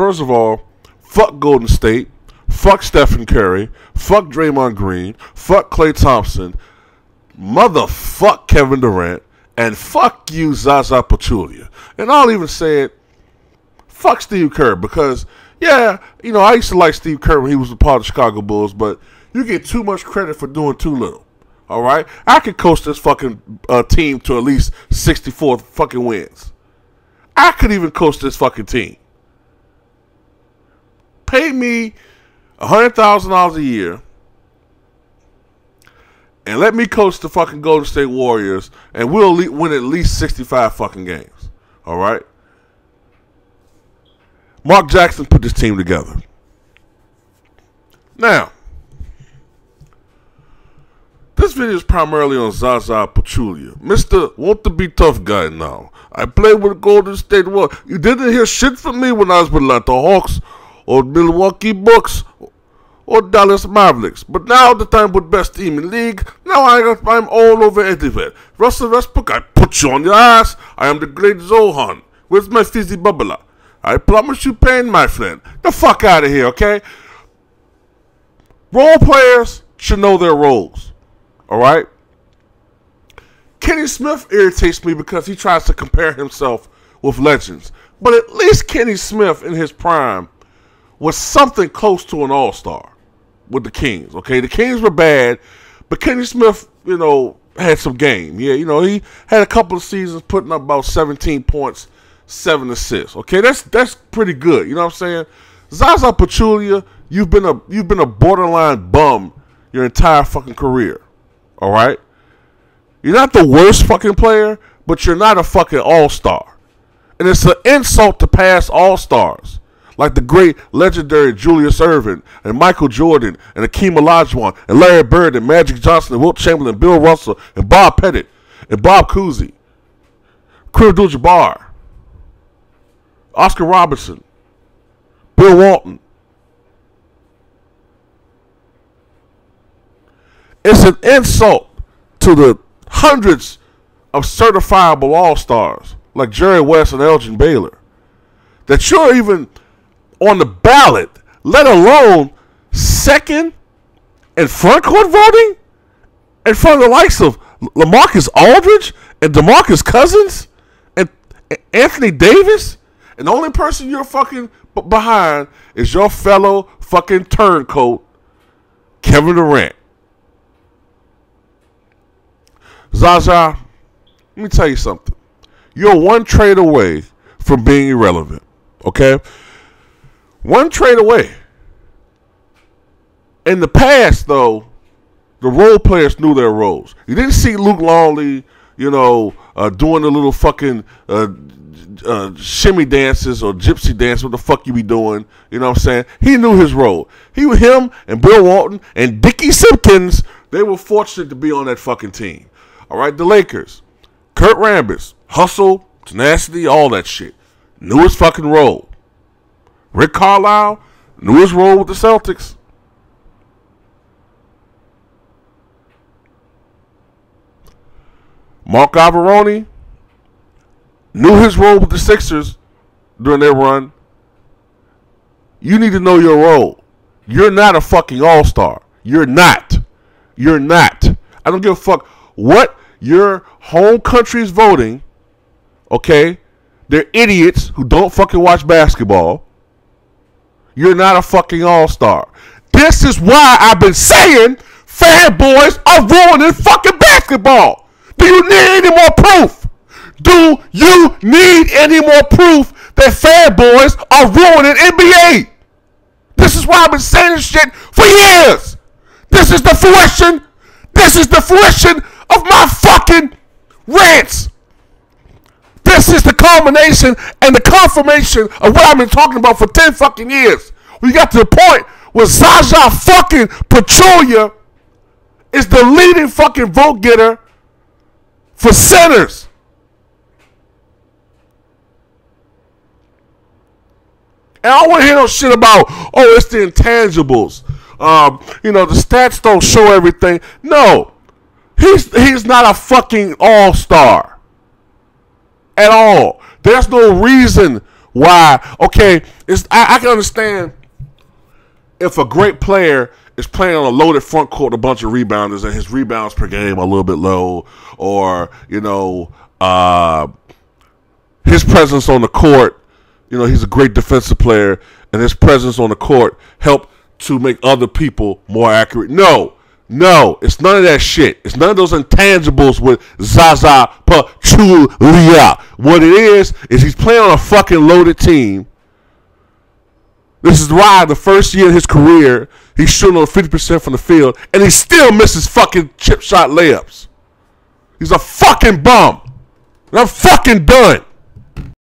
First of all, fuck Golden State, fuck Stephen Curry, fuck Draymond Green, fuck Klay Thompson, motherfuck Kevin Durant, and fuck you, Zaza Pachulia. And I'll even say it, fuck Steve Kerr, because, yeah, you know, I used to like Steve Kerr when he was a part of the Chicago Bulls, but you get too much credit for doing too little. All right? I could coach this fucking uh, team to at least 64 fucking wins. I could even coach this fucking team. Pay me $100,000 a year and let me coach the fucking Golden State Warriors, and we'll win at least 65 fucking games. All right? Mark Jackson put this team together. Now, this video is primarily on Zaza Pachulia. Mr. Want to be tough guy now. I played with Golden State Warriors. You didn't hear shit from me when I was with Atlanta Hawks or Milwaukee Bucks or Dallas Mavericks. But now the time with best team in league, now I, I'm all over everywhere. Russell Westbrook, I put you on your ass. I am the great Zohan. Where's my fizzy bubbler? I promise you pain, my friend. The fuck out of here, okay? Role players should know their roles. Alright? Kenny Smith irritates me because he tries to compare himself with legends. But at least Kenny Smith in his prime was something close to an all star with the Kings. Okay, the Kings were bad, but Kenny Smith, you know, had some game. Yeah, you know, he had a couple of seasons putting up about 17 points, seven assists. Okay, that's that's pretty good. You know what I'm saying? Zaza Pachulia, you've been a you've been a borderline bum your entire fucking career. All right, you're not the worst fucking player, but you're not a fucking all star, and it's an insult to pass all stars like the great legendary Julius Erving and Michael Jordan and Akeem Olajuwon and Larry Bird and Magic Johnson and Wilt Chamberlain, Bill Russell and Bob Pettit and Bob Cousy, Kareem Abdul-Jabbar, Oscar Robertson, Bill Walton. It's an insult to the hundreds of certifiable all-stars like Jerry West and Elgin Baylor that you're even on the ballot, let alone second and front court voting in front of the likes of LaMarcus Aldridge and DeMarcus Cousins and Anthony Davis. And the only person you're fucking behind is your fellow fucking turncoat, Kevin Durant. Zaza, let me tell you something. You're one trade away from being irrelevant. Okay? One trade away. In the past, though, the role players knew their roles. You didn't see Luke Longley, you know, uh, doing the little fucking uh, uh, shimmy dances or gypsy dance. What the fuck you be doing? You know what I'm saying? He knew his role. He, him, and Bill Walton and Dickie Simpkins. They were fortunate to be on that fucking team. All right, the Lakers. Kurt Rambis, hustle, tenacity, all that shit. Knew his fucking role. Rick Carlisle knew his role with the Celtics. Mark Iavaroni knew his role with the Sixers during their run. You need to know your role. You're not a fucking all star. You're not. You're not. I don't give a fuck what your home country is voting. Okay? They're idiots who don't fucking watch basketball. You're not a fucking all star. This is why I've been saying fanboys are ruining fucking basketball. Do you need any more proof? Do you need any more proof that fanboys are ruining NBA? This is why I've been saying this shit for years. This is the fruition. This is the fruition of my fucking rants. This is the culmination and the confirmation of what I've been talking about for 10 fucking years. We got to the point where Zaza fucking Pachulia is the leading fucking vote getter for centers. And I don't want to hear no shit about, oh, it's the intangibles. Um, you know, the stats don't show everything. No. He's he's not a fucking all-star at all. There's no reason why. Okay, it's I, I can understand if a great player is playing on a loaded front court, a bunch of rebounders, and his rebounds per game are a little bit low, or you know, uh, his presence on the court, you know, he's a great defensive player, and his presence on the court help to make other people more accurate. No, no, it's none of that shit. It's none of those intangibles with Zaza Pachulia. What it is, is he's playing on a fucking loaded team. This is why the first year of his career, he's shooting on 50% from the field, and he still misses fucking chip shot layups. He's a fucking bum. And I'm fucking done.